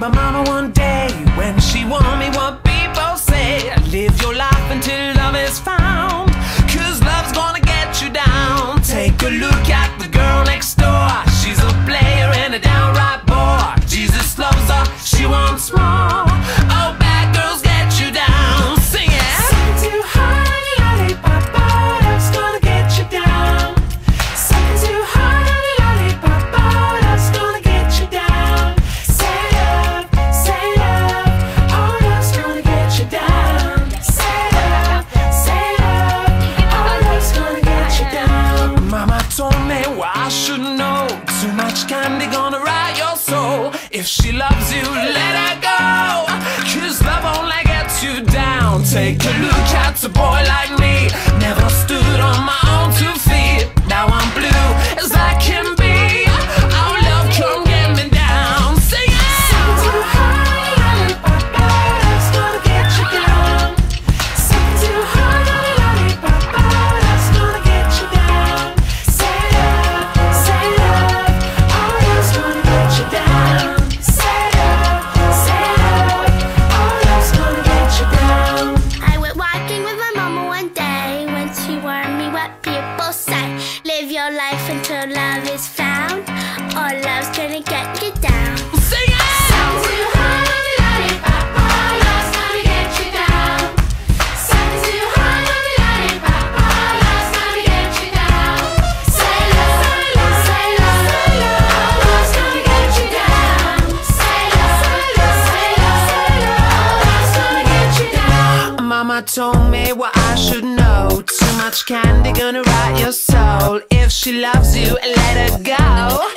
by mama one day when she warned me what people say. Live your life until love is found. man, well, I should know. Too much candy gonna rot your soul. If she loves you, let her go. Cause love only gets you down. Take a look at a boy like me. world like told me what I should know. Too much candy gonna rot your soul. If she loves you, let her go.